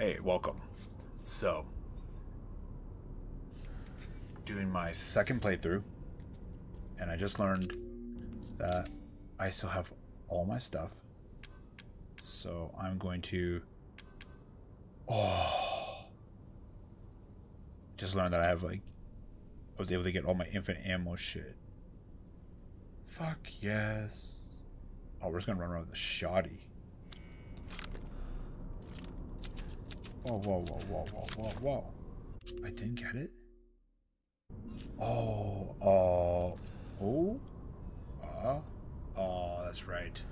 Hey, welcome. So, doing my second playthrough, and I just learned that I still have all my stuff. So I'm going to. Oh. Just learned that I have like. I was able to get all my infinite ammo shit. Fuck yes. Oh, we're just gonna run around with a shoddy. Whoa, whoa, whoa, whoa, whoa, whoa, whoa. I didn't get it? Oh, oh, oh, uh, oh, that's right.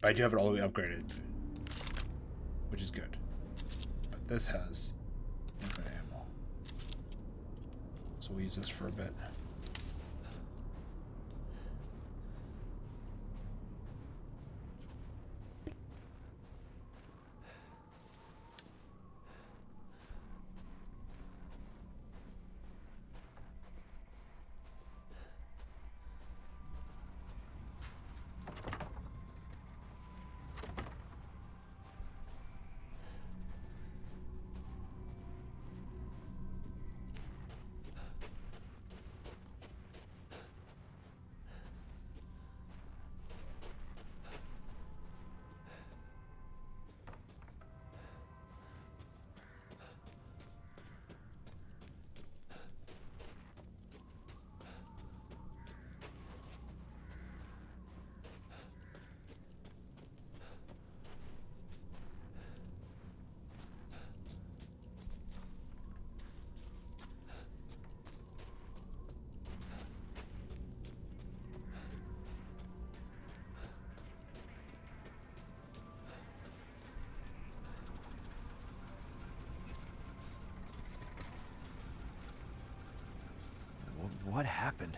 But I do have it all the way upgraded, which is good. But this has infinite ammo. So we'll use this for a bit. What happened?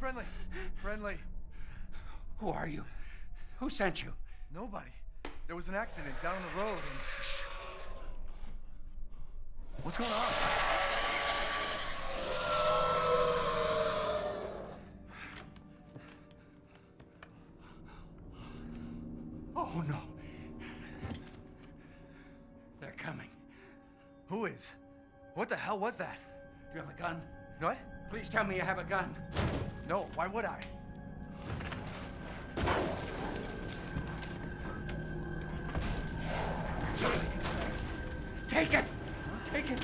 Friendly. Friendly. Who are you? Who sent you? Nobody. There was an accident down the road and. What's going on? Oh no. They're coming. Who is? What the hell was that? You have a gun? What? Please tell me you have a gun. No, why would I? Take it! Take it!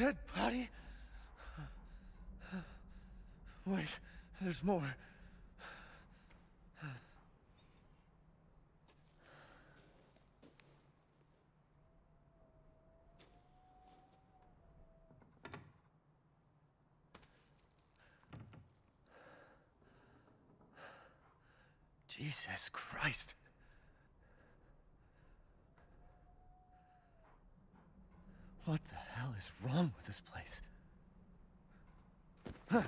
Dead body? Wait, there's more. Jesus Christ. What the is wrong with this place? Shit!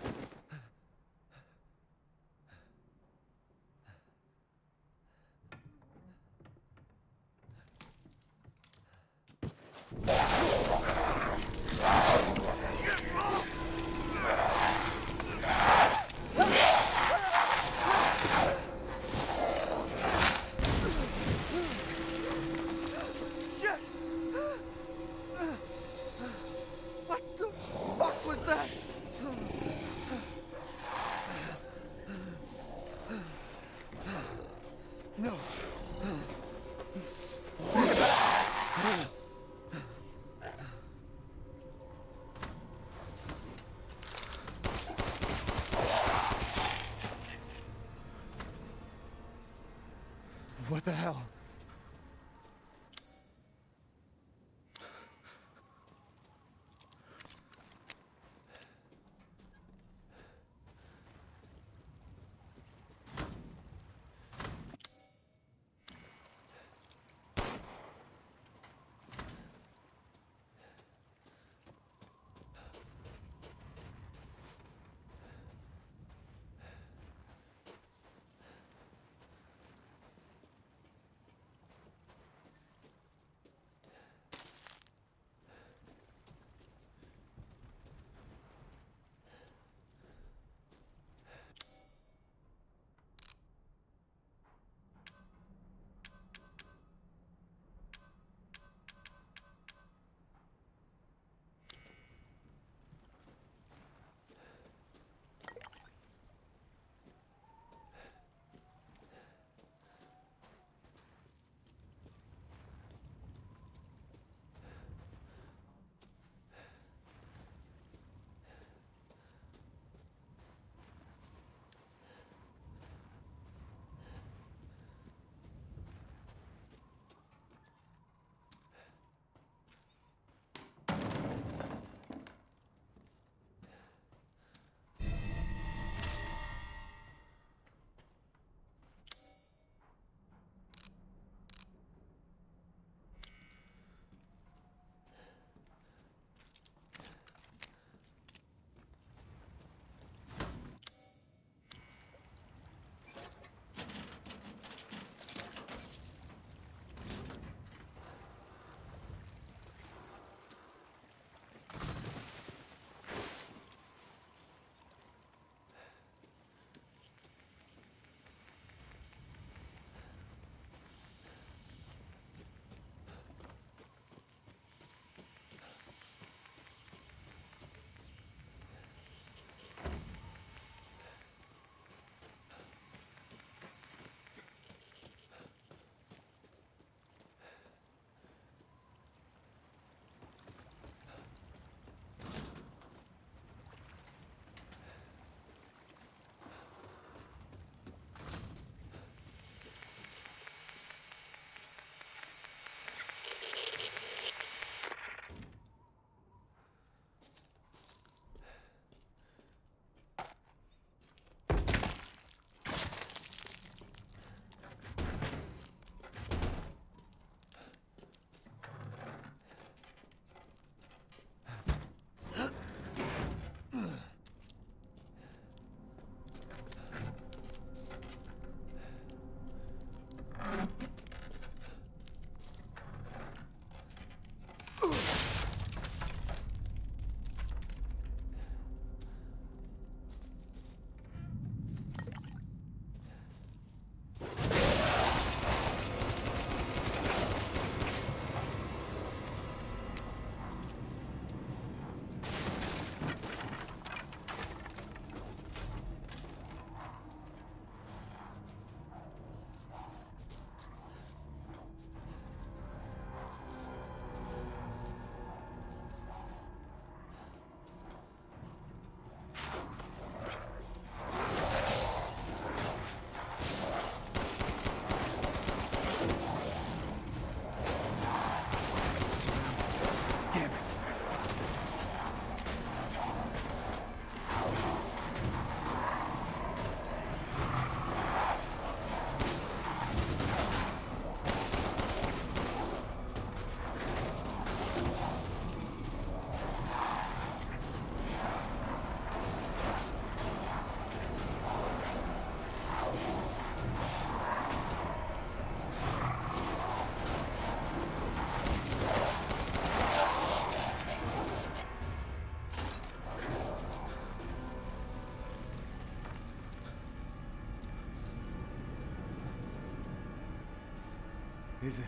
Is it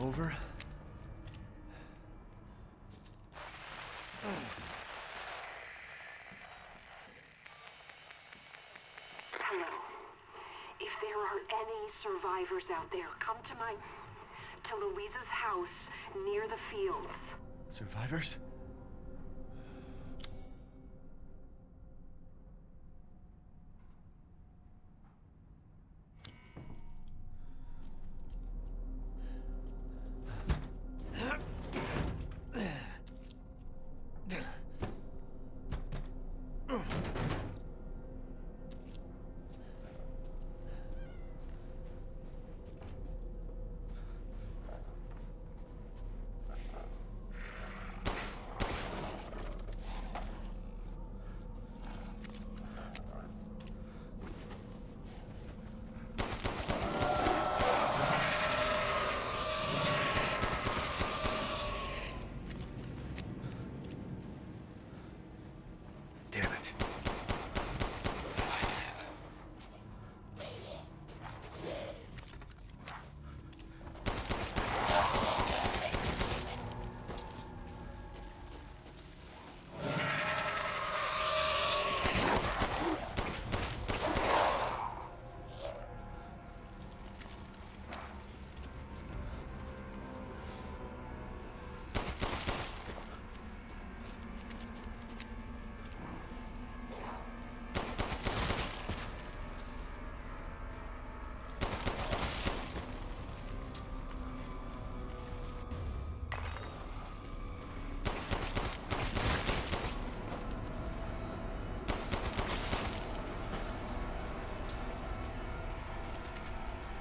over? Hello. If there are any survivors out there, come to my. to Luiza's house near the fields. Survivors?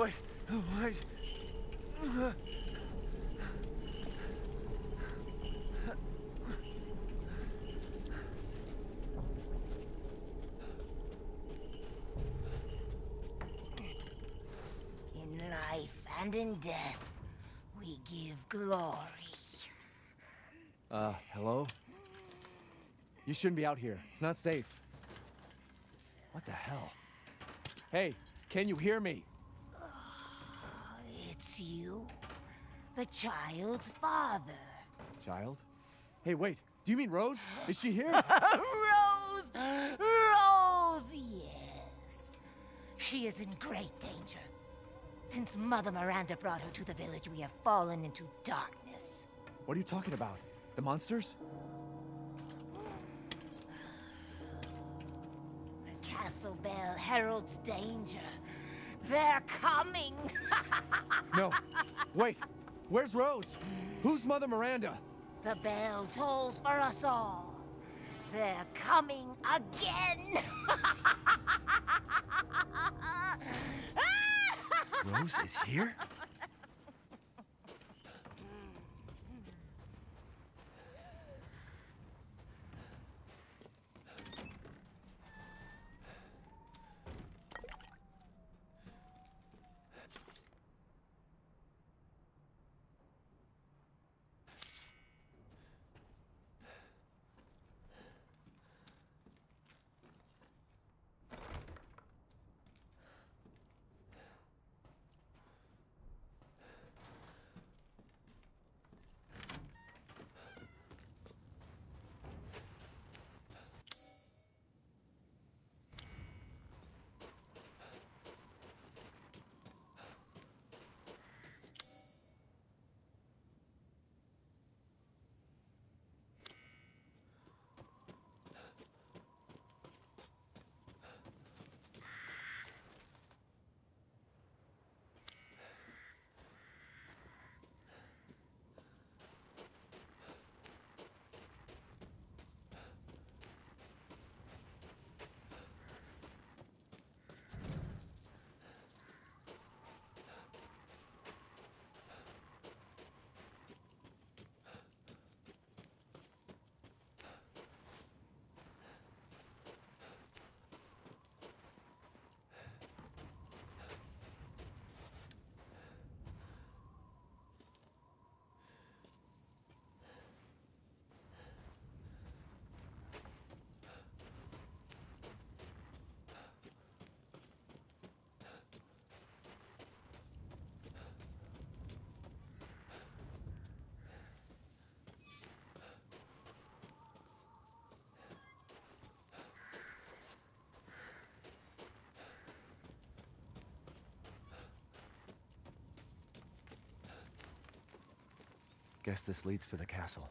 Wait. In life and in death, we give glory. Uh, hello? You shouldn't be out here. It's not safe. What the hell? Hey, can you hear me? You, the child's father. Child? Hey, wait. Do you mean Rose? Is she here? Rose! Rose, yes. She is in great danger. Since Mother Miranda brought her to the village, we have fallen into darkness. what are you talking about? The monsters? The castle bell heralds danger. They're coming! No. Wait. Where's Rose? Who's Mother Miranda? the bell tolls for us all. They're coming again! Rose is here? Guess this leads to the castle.